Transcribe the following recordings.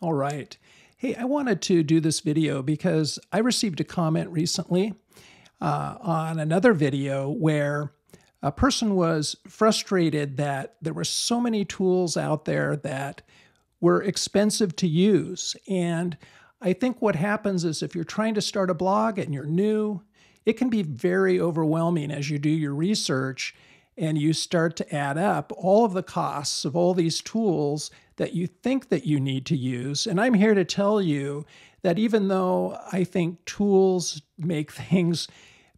All right. Hey, I wanted to do this video because I received a comment recently uh, on another video where a person was frustrated that there were so many tools out there that were expensive to use. And I think what happens is if you're trying to start a blog and you're new, it can be very overwhelming as you do your research and you start to add up all of the costs of all these tools that you think that you need to use. And I'm here to tell you that even though I think tools make things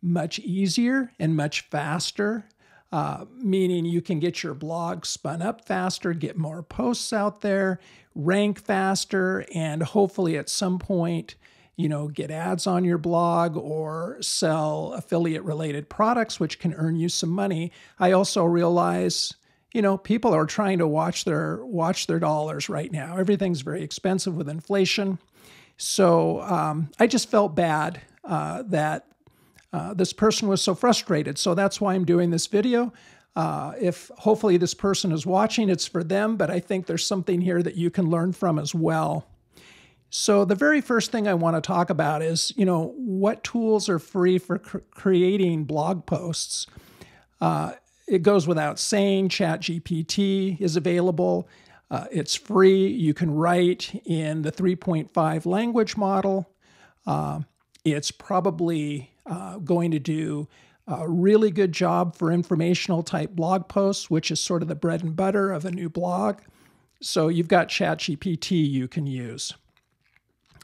much easier and much faster, uh, meaning you can get your blog spun up faster, get more posts out there, rank faster, and hopefully at some point you know, get ads on your blog or sell affiliate related products, which can earn you some money. I also realize, you know, people are trying to watch their watch their dollars right now. Everything's very expensive with inflation. So um, I just felt bad uh, that uh, this person was so frustrated. So that's why I'm doing this video. Uh, if hopefully this person is watching, it's for them, but I think there's something here that you can learn from as well. So the very first thing I want to talk about is, you know, what tools are free for cr creating blog posts. Uh, it goes without saying, ChatGPT is available. Uh, it's free. You can write in the 3.5 language model. Uh, it's probably uh, going to do a really good job for informational type blog posts, which is sort of the bread and butter of a new blog. So you've got ChatGPT you can use.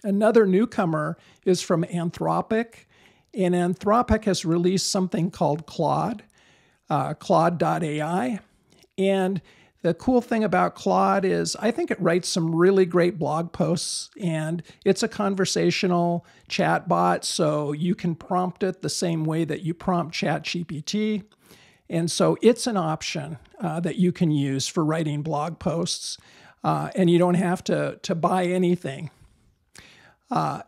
Another newcomer is from Anthropic, and Anthropic has released something called Claude, uh, Claude.ai. And the cool thing about Claude is I think it writes some really great blog posts and it's a conversational chat bot, so you can prompt it the same way that you prompt ChatGPT. And so it's an option uh, that you can use for writing blog posts. Uh, and you don't have to, to buy anything. Uh,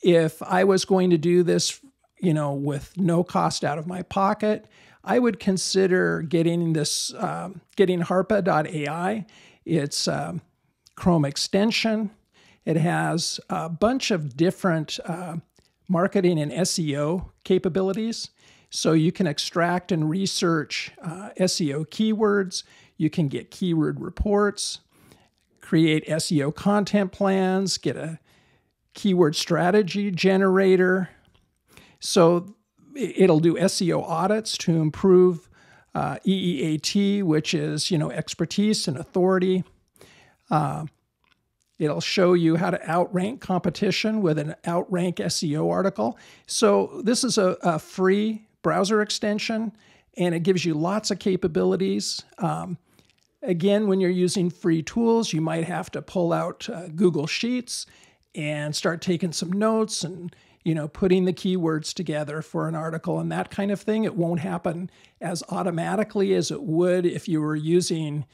if I was going to do this, you know, with no cost out of my pocket, I would consider getting this, um, getting Harpa.ai. It's a um, Chrome extension. It has a bunch of different uh, marketing and SEO capabilities. So you can extract and research uh, SEO keywords. You can get keyword reports, create SEO content plans, get a keyword strategy generator. So it'll do SEO audits to improve uh, EEAT, which is you know expertise and authority. Uh, it'll show you how to outrank competition with an outrank SEO article. So this is a, a free browser extension, and it gives you lots of capabilities. Um, again, when you're using free tools, you might have to pull out uh, Google Sheets and start taking some notes and you know putting the keywords together for an article and that kind of thing. It won't happen as automatically as it would if you were using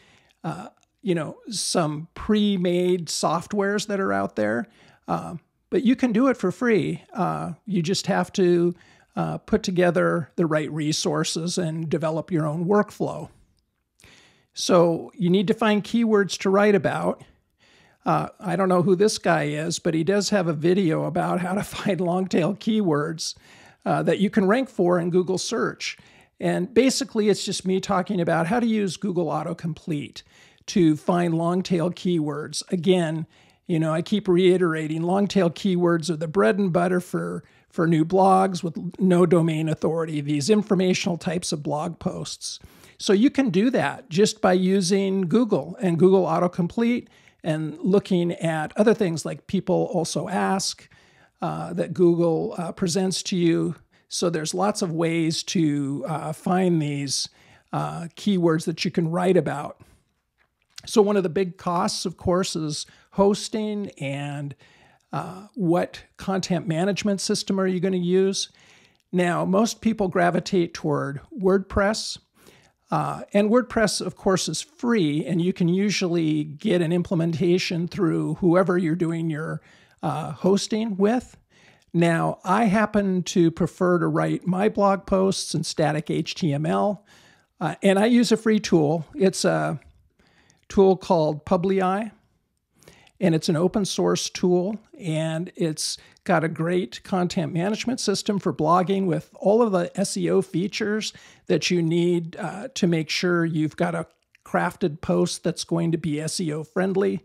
uh, you know some pre-made softwares that are out there. Uh, but you can do it for free. Uh, you just have to uh, put together the right resources and develop your own workflow. So you need to find keywords to write about uh, I don't know who this guy is, but he does have a video about how to find long tail keywords uh, that you can rank for in Google search. And basically, it's just me talking about how to use Google autocomplete to find long tail keywords. Again, you know, I keep reiterating long tail keywords are the bread and butter for, for new blogs with no domain authority, these informational types of blog posts. So you can do that just by using Google and Google autocomplete and looking at other things like people also ask uh, that Google uh, presents to you. So there's lots of ways to uh, find these uh, keywords that you can write about. So one of the big costs, of course, is hosting and uh, what content management system are you going to use. Now, most people gravitate toward WordPress. Uh, and WordPress, of course, is free, and you can usually get an implementation through whoever you're doing your uh, hosting with. Now, I happen to prefer to write my blog posts in static HTML, uh, and I use a free tool. It's a tool called Publii, and it's an open source tool and it's got a great content management system for blogging with all of the SEO features that you need uh, to make sure you've got a crafted post that's going to be SEO friendly.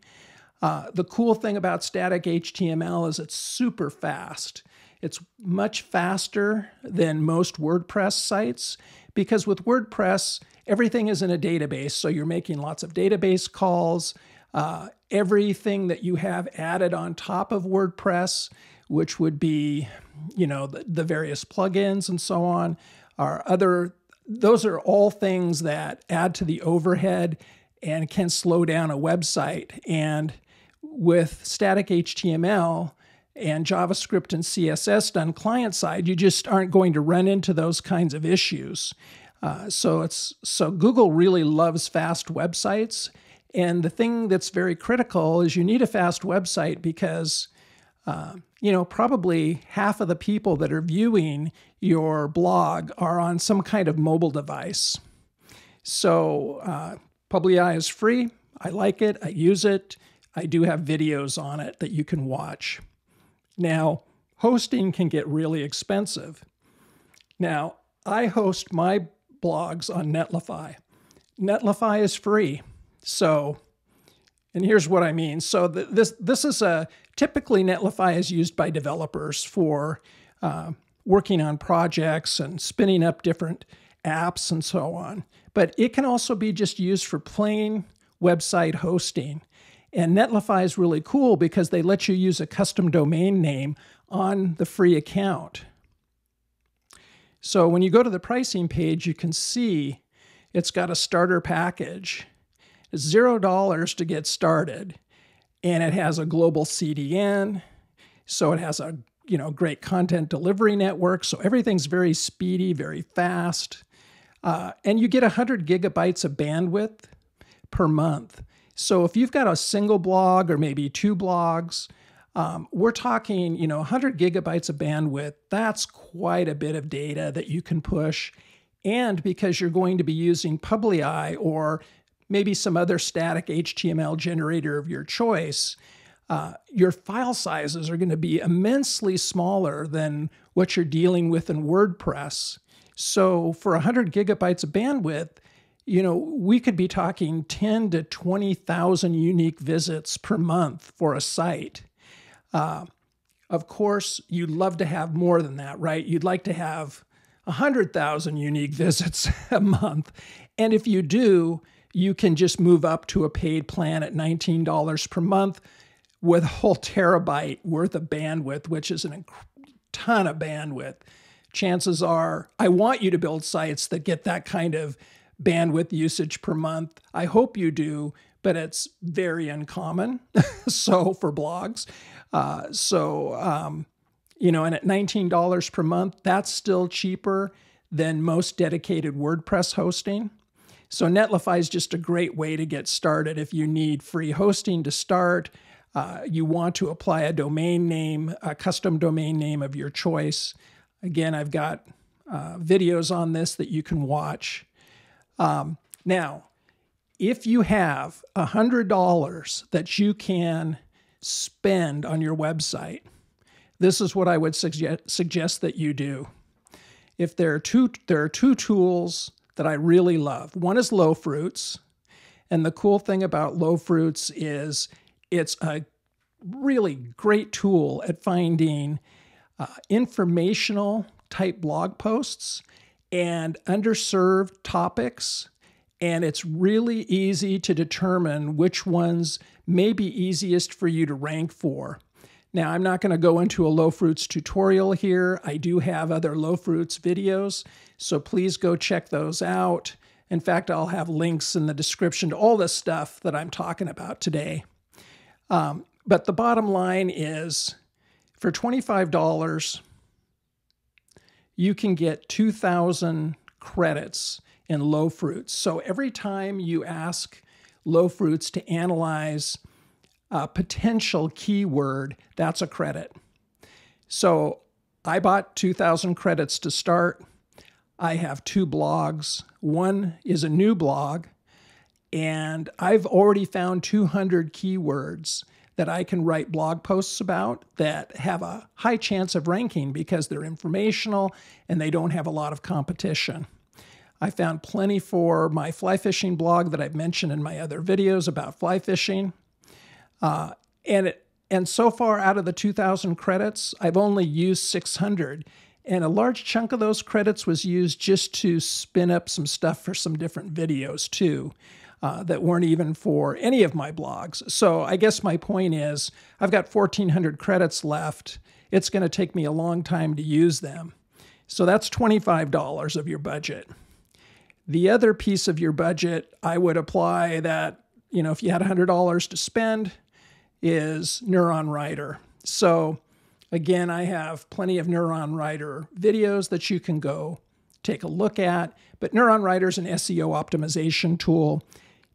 Uh, the cool thing about static HTML is it's super fast. It's much faster than most WordPress sites because with WordPress, everything is in a database. So you're making lots of database calls. Uh, everything that you have added on top of WordPress, which would be, you know, the, the various plugins and so on, are other, those are all things that add to the overhead and can slow down a website. And with static HTML, and JavaScript and CSS done client side, you just aren't going to run into those kinds of issues. Uh, so it's so Google really loves fast websites, and the thing that's very critical is you need a fast website because, uh, you know, probably half of the people that are viewing your blog are on some kind of mobile device. So uh, Publii is free. I like it. I use it. I do have videos on it that you can watch. Now, hosting can get really expensive. Now, I host my blogs on Netlify. Netlify is free. So, and here's what I mean. So this this is a typically Netlify is used by developers for uh, working on projects and spinning up different apps and so on. But it can also be just used for plain website hosting. And Netlify is really cool because they let you use a custom domain name on the free account. So when you go to the pricing page, you can see it's got a starter package zero dollars to get started. And it has a global CDN. So it has a you know great content delivery network. So everything's very speedy, very fast. Uh, and you get 100 gigabytes of bandwidth per month. So if you've got a single blog or maybe two blogs, um, we're talking, you know, 100 gigabytes of bandwidth. That's quite a bit of data that you can push. And because you're going to be using Publii or maybe some other static HTML generator of your choice, uh, your file sizes are going to be immensely smaller than what you're dealing with in WordPress. So for 100 gigabytes of bandwidth, you know, we could be talking 10 to 20,000 unique visits per month for a site. Uh, of course, you'd love to have more than that, right? You'd like to have 100,000 unique visits a month. And if you do, you can just move up to a paid plan at $19 per month with a whole terabyte worth of bandwidth, which is a ton of bandwidth. Chances are, I want you to build sites that get that kind of bandwidth usage per month. I hope you do, but it's very uncommon. so for blogs, uh, so um, you know, and at $19 per month, that's still cheaper than most dedicated WordPress hosting. So Netlify is just a great way to get started if you need free hosting to start. Uh, you want to apply a domain name, a custom domain name of your choice. Again, I've got uh, videos on this that you can watch. Um, now, if you have $100 that you can spend on your website, this is what I would suggest, suggest that you do. If there are two, there are two tools that I really love. One is Lowfruits. And the cool thing about Lowfruits is it's a really great tool at finding uh, informational type blog posts and underserved topics. And it's really easy to determine which ones may be easiest for you to rank for. Now, I'm not going to go into a Lowfruits tutorial here. I do have other Lowfruits videos, so please go check those out. In fact, I'll have links in the description to all the stuff that I'm talking about today. Um, but the bottom line is for $25, you can get 2,000 credits in Lowfruits. So every time you ask Lowfruits to analyze a potential keyword, that's a credit. So I bought 2,000 credits to start. I have two blogs. One is a new blog, and I've already found 200 keywords that I can write blog posts about that have a high chance of ranking because they're informational and they don't have a lot of competition. I found plenty for my fly fishing blog that I've mentioned in my other videos about fly fishing. Uh, and it, and so far out of the 2000 credits, I've only used 600. And a large chunk of those credits was used just to spin up some stuff for some different videos too uh, that weren't even for any of my blogs. So I guess my point is I've got 1,400 credits left. It's going to take me a long time to use them. So that's $25 of your budget. The other piece of your budget, I would apply that, you know, if you had $100 to spend, is NeuronWriter. So again, I have plenty of NeuronWriter videos that you can go take a look at. But NeuronWriter is an SEO optimization tool.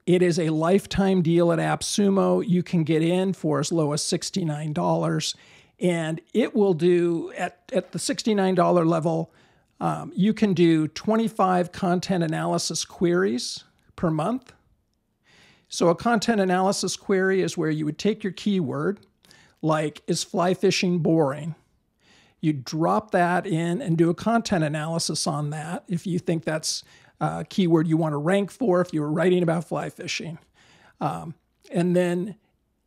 It is a lifetime deal at AppSumo. You can get in for as low as $69. And it will do, at, at the $69 level, um, you can do 25 content analysis queries per month. So, a content analysis query is where you would take your keyword, like, is fly fishing boring? You drop that in and do a content analysis on that if you think that's uh, keyword you want to rank for if you were writing about fly fishing. Um, and then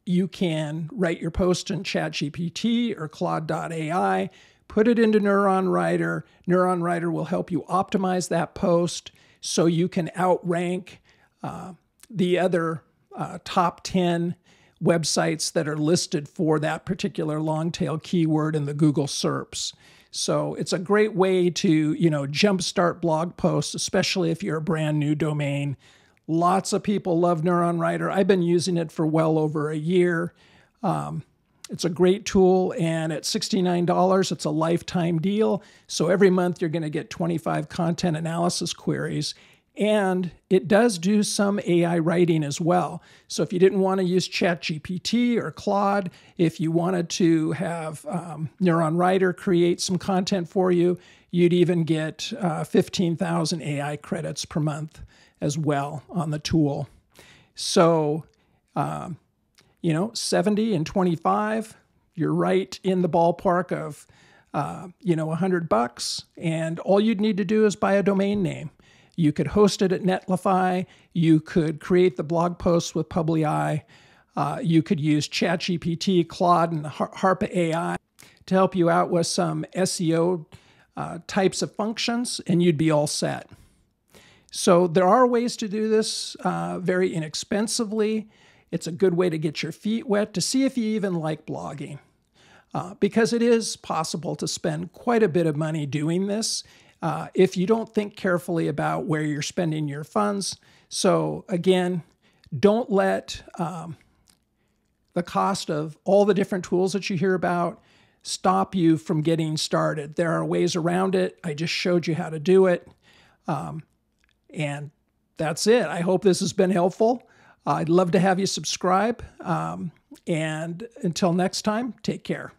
you can write your post in ChatGPT or Claude.ai, put it into NeuronWriter. Neuron Writer will help you optimize that post so you can outrank uh, the other uh, top 10 websites that are listed for that particular long tail keyword in the Google SERPs. So it's a great way to, you know, jumpstart blog posts, especially if you're a brand new domain. Lots of people love NeuronWriter. I've been using it for well over a year. Um, it's a great tool, and at $69, it's a lifetime deal. So every month you're going to get 25 content analysis queries, and it does do some AI writing as well. So if you didn't want to use ChatGPT or Claude, if you wanted to have um, NeuronWriter create some content for you, you'd even get uh, 15,000 AI credits per month as well on the tool. So, um, you know, 70 and 25, you're right in the ballpark of, uh, you know, 100 bucks. And all you'd need to do is buy a domain name. You could host it at Netlify. You could create the blog posts with Publii. Uh, you could use ChatGPT, Claude, and Harpa AI to help you out with some SEO uh, types of functions, and you'd be all set. So there are ways to do this uh, very inexpensively. It's a good way to get your feet wet to see if you even like blogging. Uh, because it is possible to spend quite a bit of money doing this uh, if you don't think carefully about where you're spending your funds. So, again, don't let um, the cost of all the different tools that you hear about stop you from getting started. There are ways around it. I just showed you how to do it. Um, and that's it. I hope this has been helpful. I'd love to have you subscribe. Um, and until next time, take care.